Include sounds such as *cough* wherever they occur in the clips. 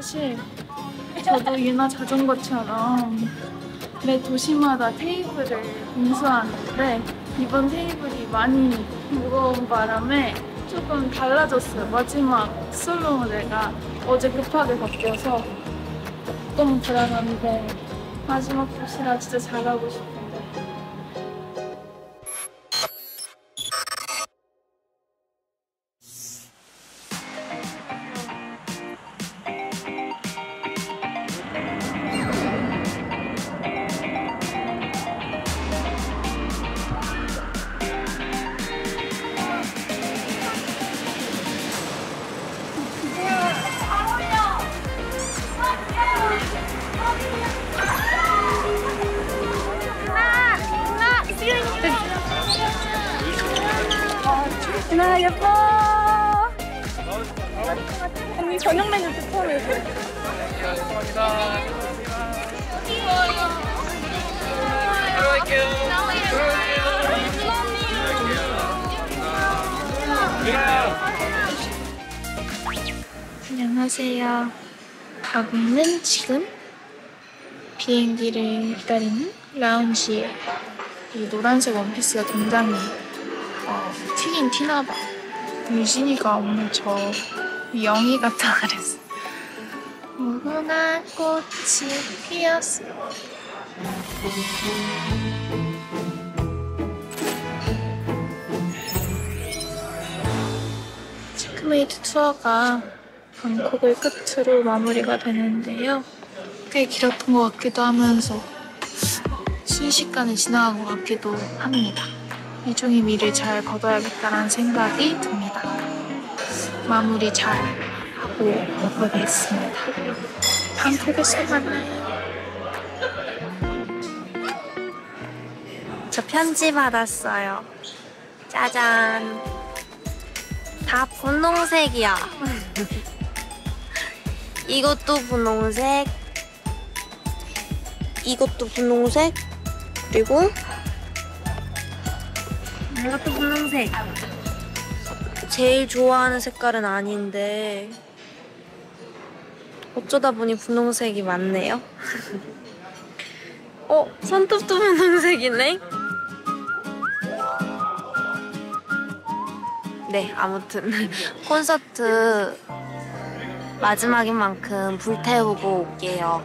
사실 저도 유나 자전거처럼 매 도시마다 테이블을 공수하는데 이번 테이블이 많이 무거운 바람에 조금 달라졌어요. 마지막 솔로 무대가 어제 급하게 바뀌어서 조금 불안한데 마지막 도시라 진짜 잘하고 싶은데 안녕하세요. 여기는 지금 비행기를 기다리는 라운지에 이 노란색 원피스가 굉장히 어, 튀긴 티나봐. 유진이가 오늘 저 영희 같다 *laughs* 그랬어. 무궁화 꽃이 피었어. 체크메이트 투어가 방콕을 끝으로 마무리가 되는데요. 꽤 길었던 것 같기도 하면서 순식간에 지나간 것 같기도 합니다. 일종의 미를 잘 거둬야겠다는 생각이 듭니다. 마무리 잘 하고 오겠습니다. 방콕에서 만나요. 저 편지 받았어요. 짜잔. 다 분홍색이야. 이것도 분홍색. 이것도 분홍색. 그리고 이것도 분홍색. 제일 좋아하는 색깔은 아닌데 어쩌다 보니 분홍색이 많네요. *laughs* 어, 손톱도 분홍색이네. 네, 아무튼 *laughs* 콘서트 마지막인 만큼 불태우고 올게요.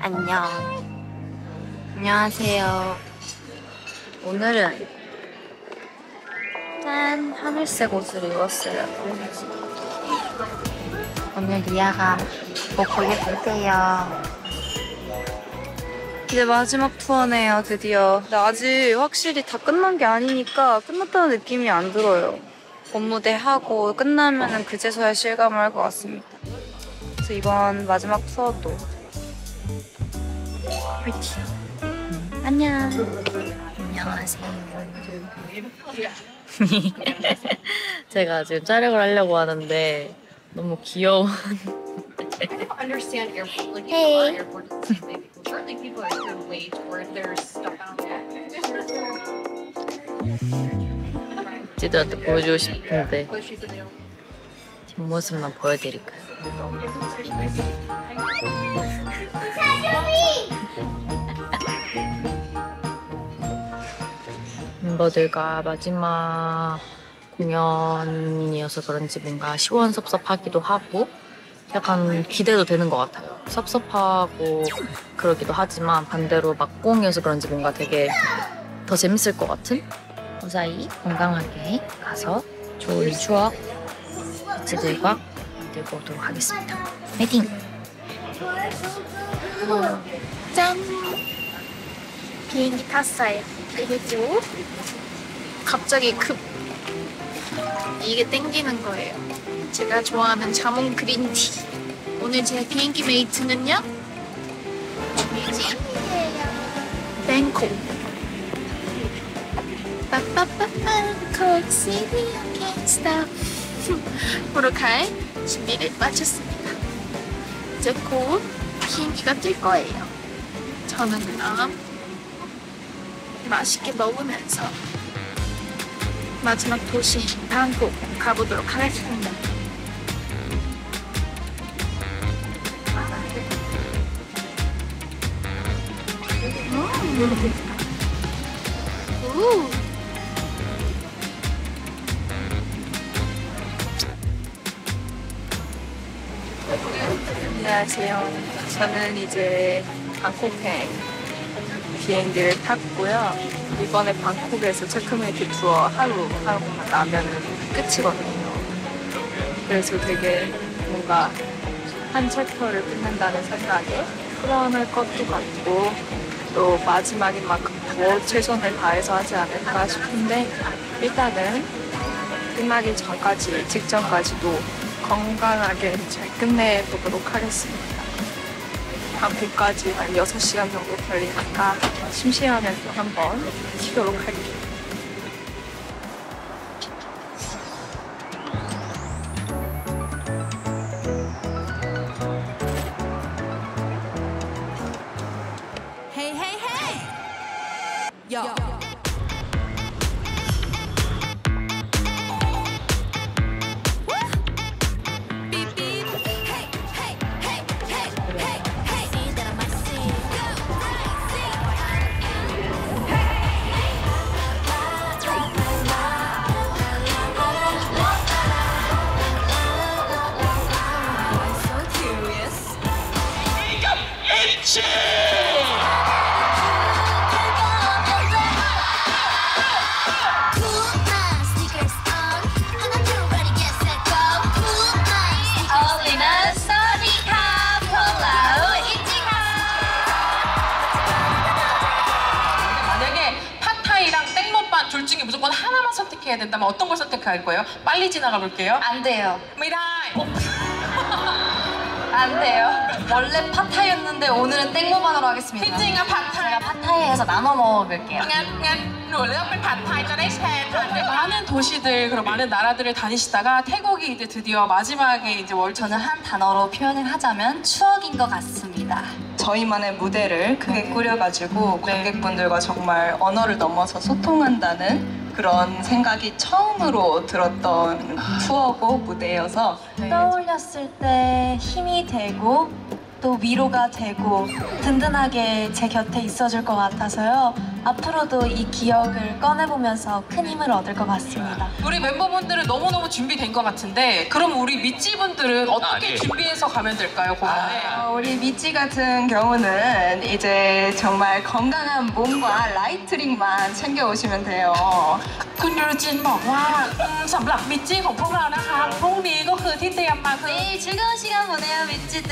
안녕. 안녕하세요. 오늘은 짠 하늘색 옷을 입었어요. 오늘 리아가 뭐 보게 볼게요. 이제 마지막 투어네요, 드디어. 근데 아직 확실히 다 끝난 게 아니니까 끝났다는 느낌이 안 들어요. 본 무대 하고 끝나면 그제서야 실감을 할 것 같습니다. 그래서 이번 마지막 투어도 화이팅! 안녕! 안녕하세요. 제가 지금 촬영을 하려고 하는데 너무 Hey. there. 찌들한테 보여주고 싶은데. 뒷모습만 보여드릴까요? 멤버들과 마지막 공연이어서 그런지 뭔가 시원섭섭하기도 하고 약간 기대도 되는 것 같아요. 섭섭하고 그러기도 하지만 반대로 막공이어서 그런지 뭔가 되게 더 재밌을 것 같은 무사히 건강하게 가서 좋은 추억 지들과 만 들고 오도록 하겠습니다. 파이팅! 짠! 비행기 탔어요. 그리고 갑자기 급 이게 땡기는 거예요. 제가 좋아하는 자몽 그린티. 오늘 제 비행기 메이트는요? 유진이에요. 뱅콕. 빠빠빠 뱅콕 시티 can't stop. 으로 갈 준비를 마쳤습니다. 이제 곧 비행기가 뜰 거예요. 저는 그럼 맛있게 먹으면서 마지막 도시 방콕 가보도록 하겠습니다. 음. 오. 안녕하세요. 저는 이제 방콕행 비행기를 탔고요. 이번에 방콕에서 체크메이트 투어 하루 하루만 나면은 끝이거든요. 그래서 되게 뭔가 한 챕터를 끝낸다는 생각에 불안할 것도 같고 또 마지막인 만큼 더 최선을 다해서 하지 않을까 싶은데 일단은 끝나기 전까지 직전까지도 건강하게 잘 끝내보도록 하겠습니다. 방콕까지 한 6시간 정도 걸리니까 심심하면 또 한번 튀도록 할게요. Hey, hey! Yo. Beep, 선택해야 된다면 어떤 걸 선택할 거예요? 빨리 지나가 볼게요. 안 돼요. 미라이. 어? *laughs* 안 돼요. 원래 파타이였는데 오늘은 땡모만으로 하겠습니다. 피팅은 제가 파타이. 파타이에서 나눠 먹어볼게요. 그냥 그냥 놀랍을 파타이 전에 쉐 많은 도시들 그리고 많은 나라들을 다니시다가 태국이 이제 드디어 마지막에 이제 월천을 한 단어로 표현을 하자면 추억인 것 같습니다. 저희만의 무대를 크게 꾸려가지고 네. 관객분들과 정말 언어를 넘어서 소통한다는 그런 생각이 처음으로 들었던 투어고 무대여서 떠올렸을 때 힘이 되고 또 위로가 되고 든든하게 제 곁에 있어줄 것 같아서요. 앞으로도 이 기억을 꺼내보면서 큰 힘을 얻을 것 같습니다. 우리 멤버분들은 너무너무 준비된 것 같은데 그럼 우리 미찌분들은 어떻게 준비해서 가면 될까요 공연에? 어, 우리 미찌 같은 경우는 이제 정말 건강한 몸과 라이트링만 챙겨 오시면 돼요. คุณยูจินบอกว่าอืมสำหรับมิจจี้ของพวกเรานะคะพรุ่งนี้ก็คือที่เตรียมมาคือ 내일 즐거운 시간 보내요, 미찌들.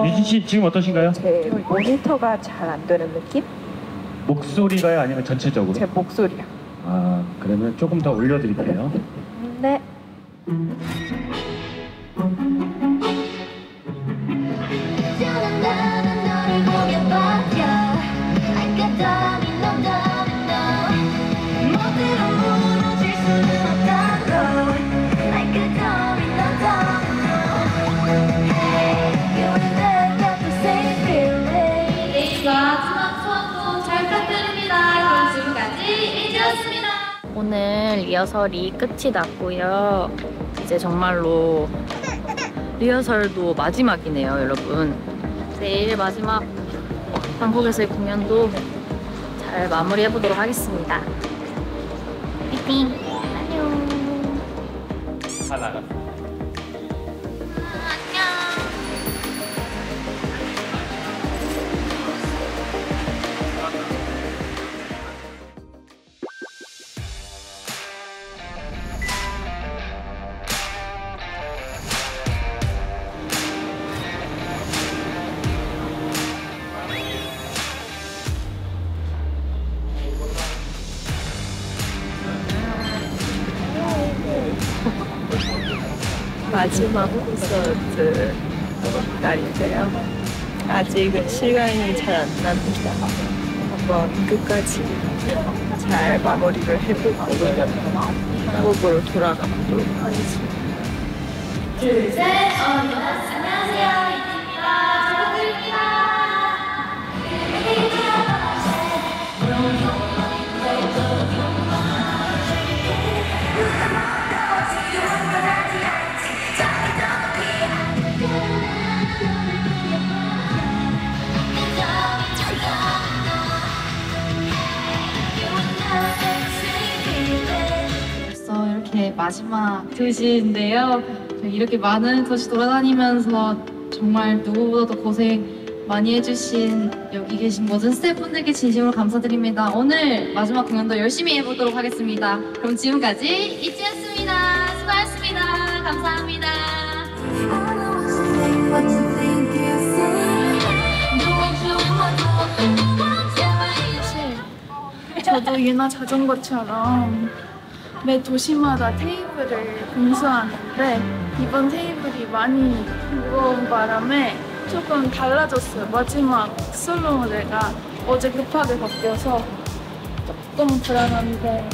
네. 유진 씨 지금 어떠신가요? 제 모니터가 잘 안 되는 느낌? 목소리가요 아니면 전체적으로? 제 목소리요. 아 그러면 조금 더 올려드릴게요. 네. 저는 나는 너를 보며 바뀌어 I got 오늘 리허설이 끝이 났고요. 이제 정말로 리허설도 마지막이네요, 여러분. 내일 마지막 한국에서의 공연도 잘 마무리해보도록 하겠습니다. 화이팅! 안녕! 마지막 콘서트 날인데요. 아직은 실감이 잘 안 납니다. 한번 끝까지 잘 마무리를 해보고 한국으로 돌아가보도록 하겠습니다. 둘, 셋. 어, 안녕하세요. 마지막 도시인데요. 이렇게 많은 도시 돌아다니면서 정말 누구보다도 고생 많이 해주신 여기 계신 모든 스태프분들께 진심으로 감사드립니다. 오늘 마지막 공연도 열심히 해보도록 하겠습니다. 그럼 지금까지 이지였습니다. 수고하셨습니다. 감사합니다. You. 저도 유나 자전거처럼 매 도시마다 테이블을 공수하는데 이번 테이블이 많이 무거운 바람에 조금 달라졌어요. 마지막 솔로 무대가 어제 급하게 바뀌어서 조금 불안한데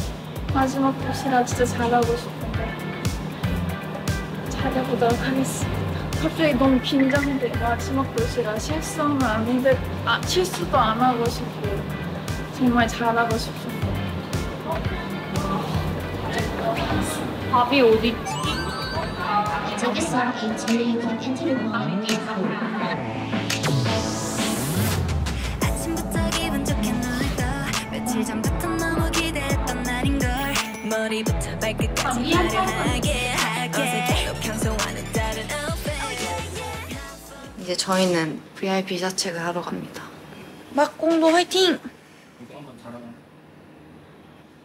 마지막 도시라 진짜 잘하고 싶은데 잘해보도록 하겠습니다. 갑자기 너무 긴장돼. 마지막 도시라 실수하면 안 돼. 아, 실수도 안 하고 싶고 정말 잘하고 싶습니다. 밥이 어디 있지? 저기. 팬티를 아침부터 기분 좋게 놀다 며칠 전부터 너무 기대했던 날인걸 머리부터 발끝까지 화려하게 하게 어색해도 평소와는 다른 outfit 이제 저희는 VIP 자책을 하러 갑니다. 막공도 화이팅!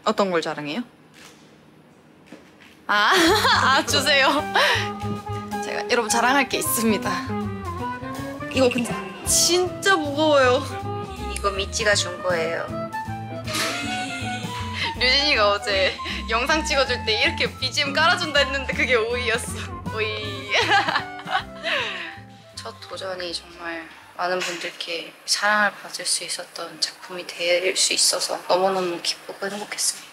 어떤 걸 자랑해요? 아, *laughs* 아 주세요. 제가 여러분 자랑할 게 있습니다. 이거 근데 진짜 무거워요. 이거 미찌가 준 거예요. *laughs* 류진이가 어제 영상 찍어줄 때 이렇게 BGM 깔아준다 했는데 그게 오이였어. 오이. *laughs* 첫 도전이 정말 많은 분들께 사랑을 받을 수 있었던 작품이 될 수 있어서 너무너무 기쁘고 행복했습니다.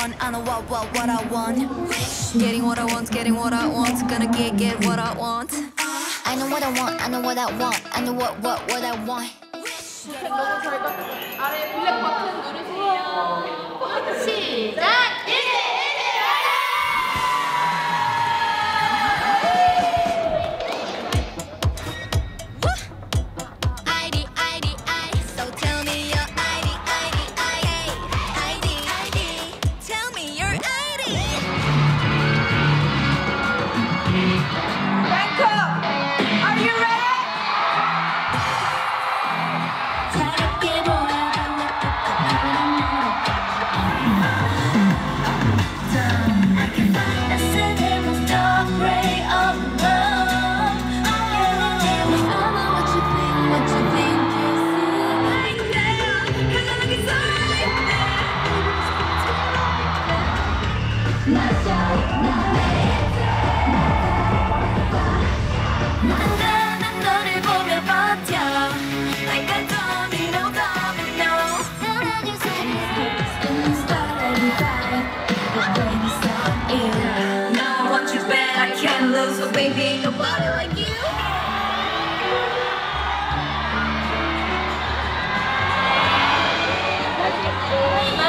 what I want, I know what, what, what I want. Getting what I want, getting what I want, gonna get, get what I want. I know what I want, I know what I want, I know what, what, what I want. 아래 블랙 버튼 누르세요. 시작!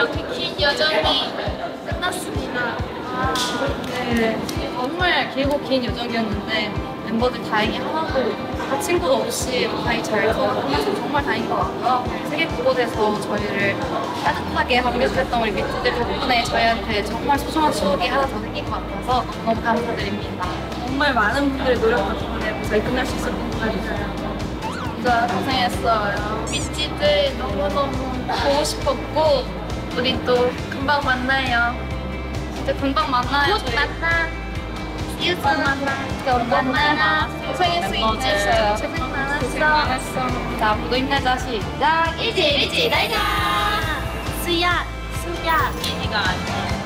이렇게 긴 여정이 끝났습니다. 네, 정말 길고 긴 여정이었는데 멤버들 다행히 하나도 다친 곳 없이 무사히 잘 끝나서 정말 다행인 것 같고요. 세계 곳곳에서 저희를 따뜻하게 합류했던 우리 미트들 덕분에 저희한테 정말 소중한 추억이 하나 더 생긴 것 같아서 너무 감사드립니다. 정말 많은 분들의 노력 덕분에 무사히 끝날 수 있었던 것 같아요. 진짜 고생했어요. 미치들 너무너무 보고 싶었고 우리 또 금방 만나요. 진짜 금방 만나요. 곧. 만나. Soon. 곧 만나. 고생했어. 고생 고생 고생 많았어. 많았어. 자, 모두 힘내자. 시작. 일지 일지 날가. 수야 수야. 이지가 아니야.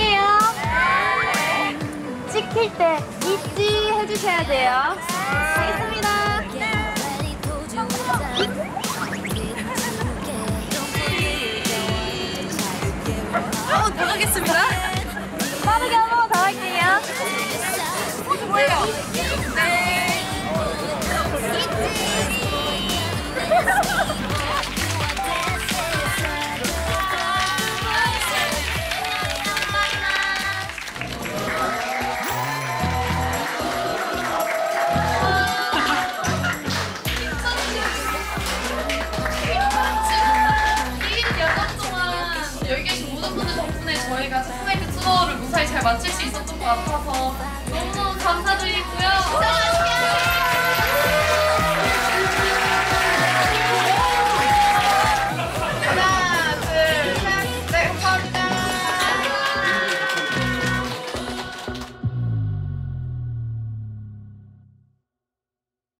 갈게요. 찍힐 때 있지 해주셔야 돼요. 알겠습니다. 한번 더 가겠습니다. 빠르게 한번 더 할게요. 뭐예요? 긴 잘 마칠 수 있었던 것 같아서 너무 감사드리고요.